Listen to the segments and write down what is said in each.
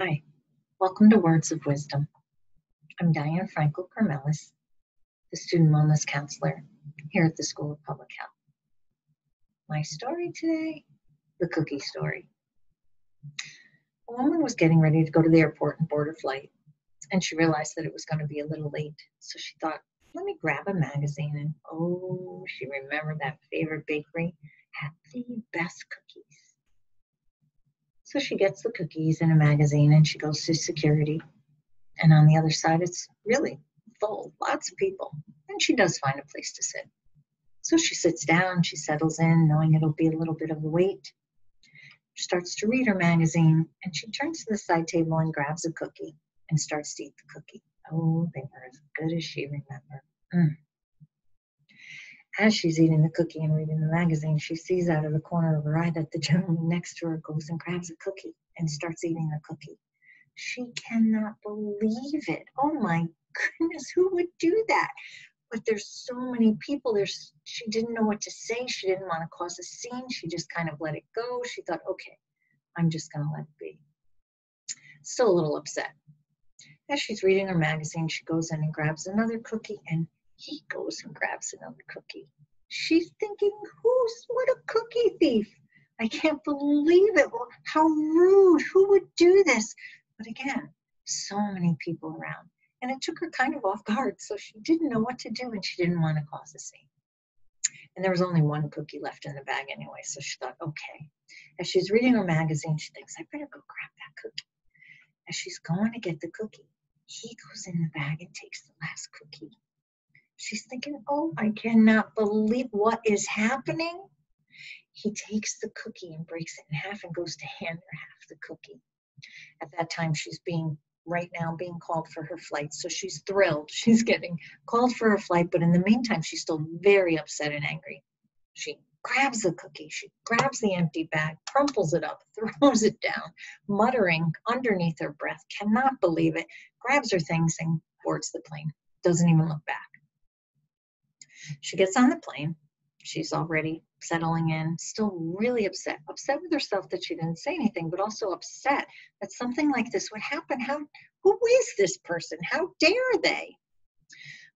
Hi, welcome to Words of Wisdom. I'm Diane Frankel Gramelis, the Student Wellness Counselor here at the School of Public Health. My story today the cookie story. A woman was getting ready to go to the airport and board her flight, and she realized that it was going to be a little late. So she thought, let me grab a magazine. And oh, she remembered that favorite bakery had the best. So she gets the cookies in a magazine and she goes to security. And on the other side, it's really full, lots of people. And she does find a place to sit. So she sits down, she settles in, knowing it'll be a little bit of a wait. She starts to read her magazine and she turns to the side table and grabs a cookie and starts to eat the cookie. Oh, they were as good as she remembered. Mm. As she's eating the cookie and reading the magazine, she sees out of the corner of her eye that the gentleman next to her goes and grabs a cookie and starts eating the cookie. She cannot believe it. Oh my goodness, who would do that? But there's so many people. There's she didn't know what to say. She didn't want to cause a scene. She just kind of let it go. She thought, okay, I'm just gonna let it be. Still a little upset. As she's reading her magazine, she goes in and grabs another cookie and he goes and grabs another cookie. She's thinking, who's what a cookie thief? I can't believe it. How rude. Who would do this? But again, so many people around. And it took her kind of off guard. So she didn't know what to do and she didn't want to cause a scene. And there was only one cookie left in the bag anyway. So she thought, okay. As she's reading her magazine, she thinks, I better go grab that cookie. As she's going to get the cookie, he goes in the bag and takes the last cookie She's thinking, oh, I cannot believe what is happening. He takes the cookie and breaks it in half and goes to hand her half the cookie. At that time, she's being right now being called for her flight. So she's thrilled. She's getting called for her flight, but in the meantime, she's still very upset and angry. She grabs the cookie, she grabs the empty bag, crumples it up, throws it down, muttering underneath her breath, cannot believe it, grabs her things and boards the plane. Doesn't even look back. She gets on the plane. She's already settling in, still really upset. Upset with herself that she didn't say anything, but also upset that something like this would happen. How who is this person? How dare they?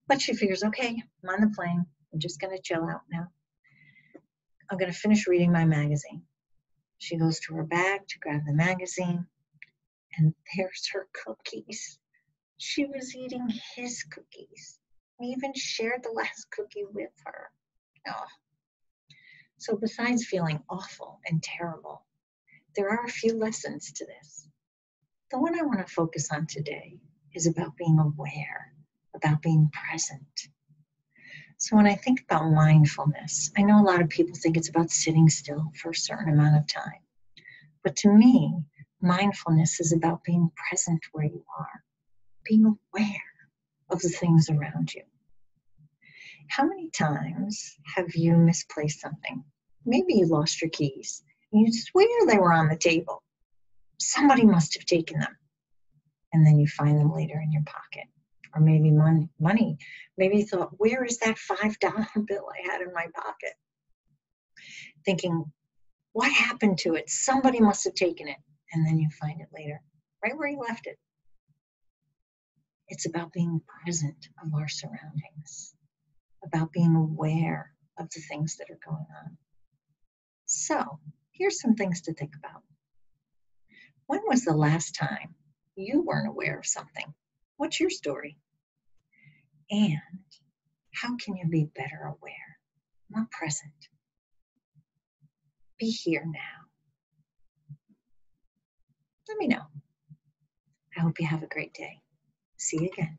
But she figures, okay, I'm on the plane. I'm just gonna chill out now. I'm gonna finish reading my magazine. She goes to her bag to grab the magazine, and there's her cookies. She was eating his cookies even shared the last cookie with her. Oh. So, besides feeling awful and terrible, there are a few lessons to this. The one I want to focus on today is about being aware, about being present. So, when I think about mindfulness, I know a lot of people think it's about sitting still for a certain amount of time. But to me, mindfulness is about being present where you are, being aware of the things around you. How many times have you misplaced something? Maybe you lost your keys you swear they were on the table. Somebody must have taken them. And then you find them later in your pocket. Or maybe money. money. Maybe you thought, where is that $5 bill I had in my pocket? Thinking, what happened to it? Somebody must have taken it. And then you find it later, right where you left it. It's about being present of our surroundings, about being aware of the things that are going on. So, here's some things to think about. When was the last time you weren't aware of something? What's your story? And how can you be better aware, more present? Be here now. Let me know. I hope you have a great day. See you again.